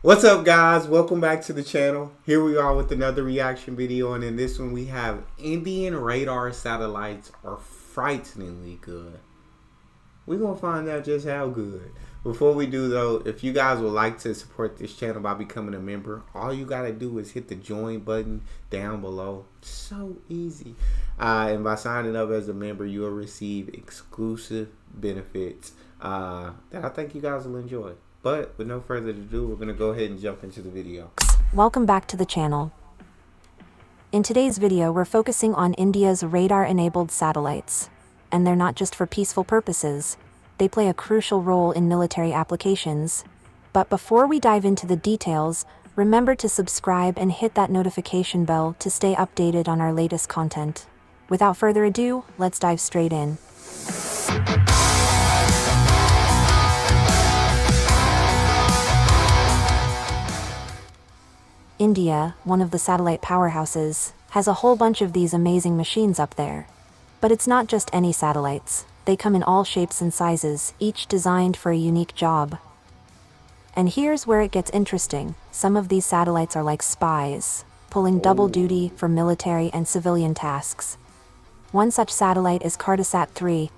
What's up guys? Welcome back to the channel. Here we are with another reaction video and in this one we have Indian radar satellites are frighteningly good. We're going to find out just how good. Before we do though, if you guys would like to support this channel by becoming a member, all you got to do is hit the join button down below. So easy. Uh, and by signing up as a member, you will receive exclusive benefits uh, that I think you guys will enjoy. But with no further ado, we're going to go ahead and jump into the video. Welcome back to the channel. In today's video, we're focusing on India's radar-enabled satellites. And they're not just for peaceful purposes. They play a crucial role in military applications. But before we dive into the details, remember to subscribe and hit that notification bell to stay updated on our latest content. Without further ado, let's dive straight in. India, one of the satellite powerhouses, has a whole bunch of these amazing machines up there. But it's not just any satellites. They come in all shapes and sizes, each designed for a unique job. And here's where it gets interesting. Some of these satellites are like spies, pulling double duty oh. for military and civilian tasks. One such satellite is Cartosat 3.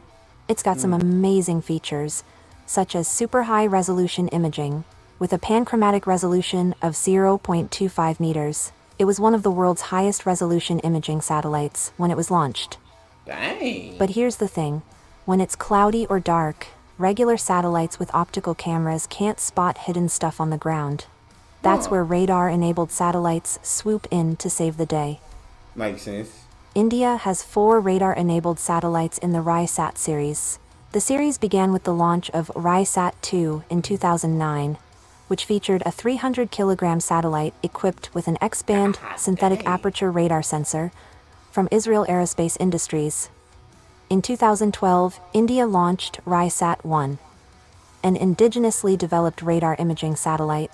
It's got some hmm. amazing features, such as super high resolution imaging, with a panchromatic resolution of 0.25 meters. It was one of the world's highest resolution imaging satellites when it was launched. Dang. But here's the thing when it's cloudy or dark, regular satellites with optical cameras can't spot hidden stuff on the ground. That's where radar enabled satellites swoop in to save the day. Makes sense. India has four radar enabled satellites in the RISAT series. The series began with the launch of RISAT 2 in 2009, which featured a 300 kilogram satellite equipped with an X band ah, synthetic aperture radar sensor from Israel Aerospace Industries. In 2012, India launched RISAT 1, an indigenously developed radar imaging satellite.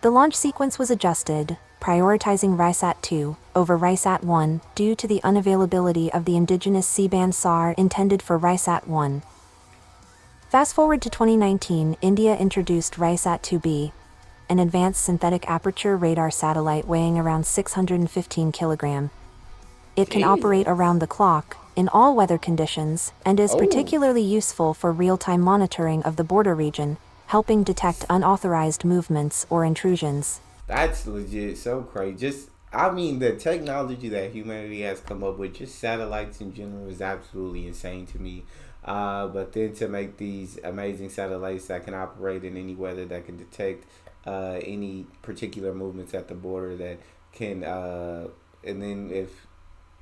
The launch sequence was adjusted, prioritizing RISAT 2 over RISAT 1 due to the unavailability of the indigenous C-band SAR intended for RISAT 1. Fast forward to 2019, India introduced RISAT 2B, an advanced synthetic aperture radar satellite weighing around 615 kilogram. It can operate around the clock, in all weather conditions, and is Oh. particularly useful for real-time monitoring of the border region, helping detect unauthorized movements or intrusions. That's legit so crazy. Just, I mean, the technology that humanity has come up with, just satellites in general, is absolutely insane to me. Uh, but then to make these amazing satellites that can operate in any weather, that can detect uh, any particular movements at the border, that can, uh, and then if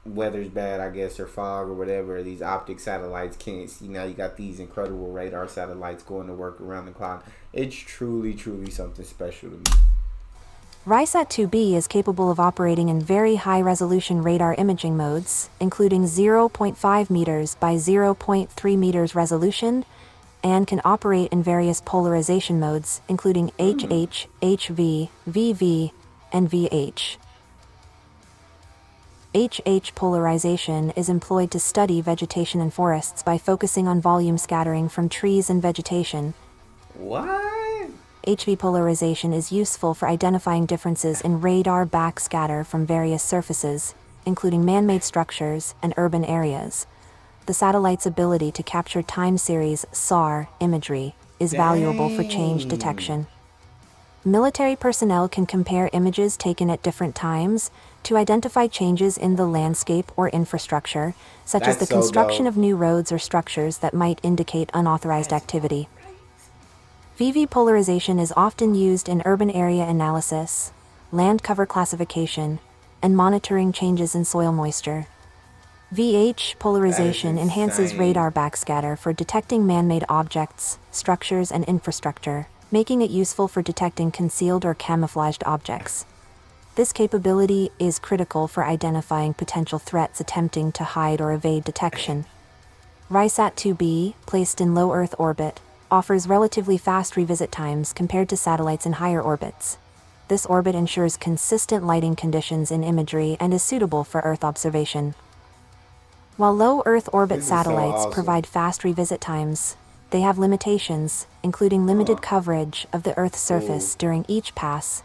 weather's bad, I guess, or fog or whatever, these optic satellites can't see. Now you got these incredible radar satellites going to work around the clock. It's truly, truly something special to me. RISAT 2B is capable of operating in very high resolution radar imaging modes, including 0.5 meters by 0.3 meters resolution, and can operate in various polarization modes, including HH, HV, VV, and VH. HH polarization is employed to study vegetation and forests by focusing on volume scattering from trees and vegetation, What? HV polarization is useful for identifying differences in radar backscatter from various surfaces, including man made structures and urban areas. The satellite's ability to capture time series SAR imagery is valuable for change detection. Military personnel can compare images taken at different times to identify changes in the landscape or infrastructure, such as the That's so construction of new roads or structures that might indicate unauthorized activity. VV polarization is often used in urban area analysis, land cover classification, and monitoring changes in soil moisture. VH polarization enhances radar backscatter for detecting man made objects, structures, and infrastructure, making it useful for detecting concealed or camouflaged objects. This capability is critical for identifying potential threats attempting to hide or evade detection. RISAT 2B, placed in low Earth orbit, offers relatively fast revisit times compared to satellites in higher orbits. This orbit ensures consistent lighting conditions in imagery and is suitable for Earth observation. While low Earth orbit is so satellites awesome. provide fast revisit times, they have limitations, including limited coverage of the Earth's surface during each pass,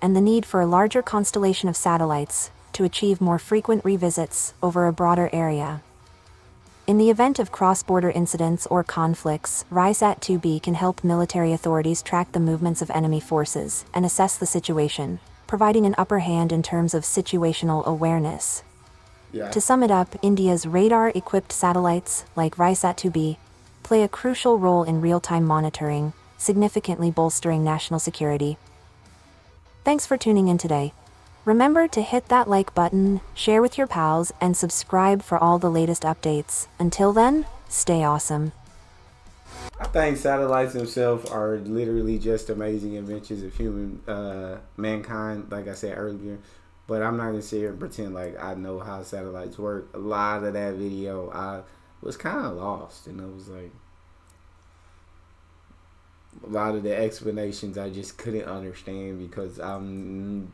and the need for a larger constellation of satellites to achieve more frequent revisits over a broader area. In the event of cross-border incidents or conflicts, RISAT-2B can help military authorities track the movements of enemy forces and assess the situation, providing an upper hand in terms of situational awareness. Yeah. To sum it up, India's radar-equipped satellites, like RISAT-2B, play a crucial role in real-time monitoring, significantly bolstering national security. Thanks for tuning in today. Remember to hit that like button, share with your pals, and subscribe for all the latest updates. Until then, stay awesome. I think satellites themselves are literally just amazing inventions of human uh, mankind. Like I said earlier, but I'm not gonna sit here and pretend like I know how satellites work. A lot of that video, I was kind of lost, and I was like, a lot of the explanations I just couldn't understand because I'm.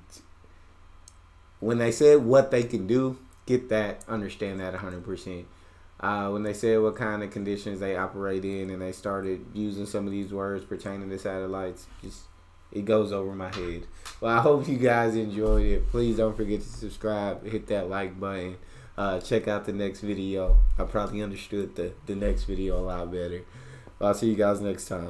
When they said what they can do, get that, understand that 100 percent uh, when they said what kind of conditions they operate in and they started using some of these words pertaining to satellites, just it goes over my head. Well, I hope you guys enjoyed it. Please don't forget to subscribe, hit that like button. Uh, check out the next video. I probably understood the, the next video a lot better. I'll see you guys next time.